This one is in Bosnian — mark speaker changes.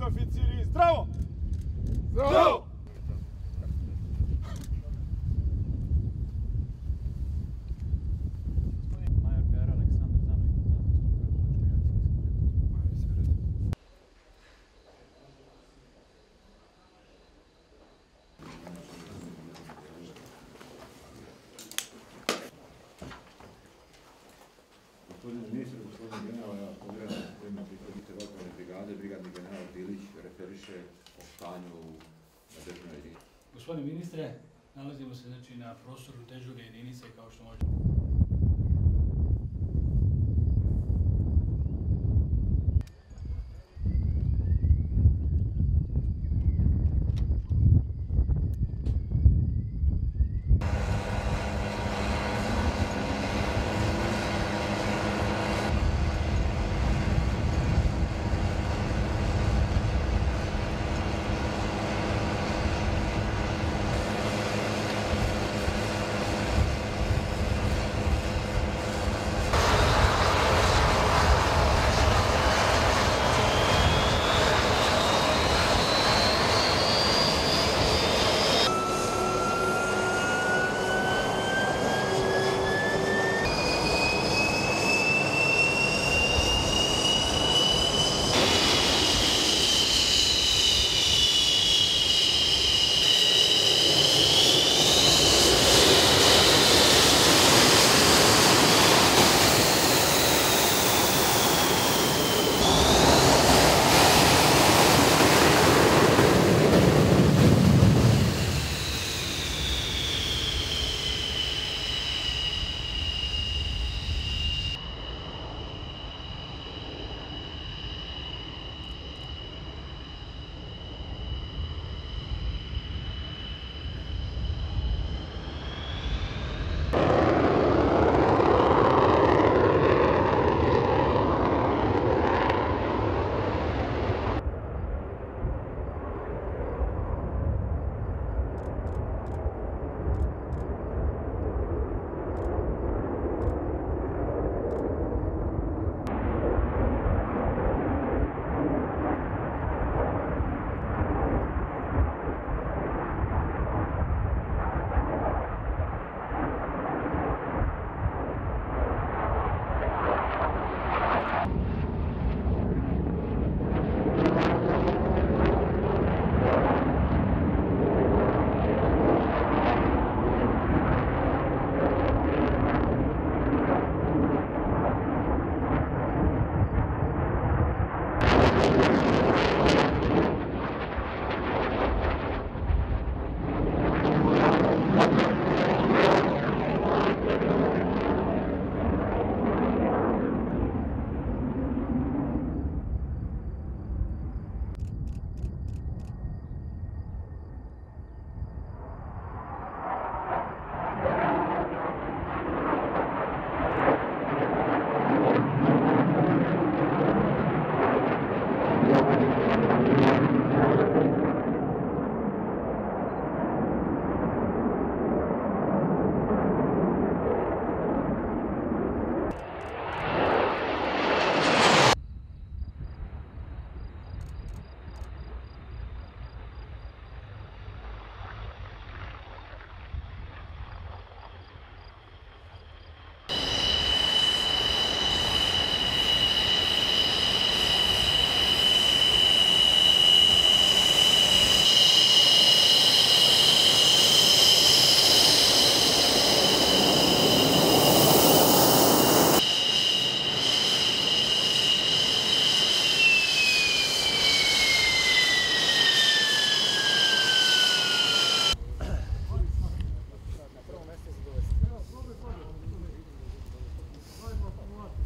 Speaker 1: da oficina. Više o stanju na državnoj jedinici.
Speaker 2: Gospodine ministre, nalazimo se znači, na prostoru dežurne jedinice, kao što možete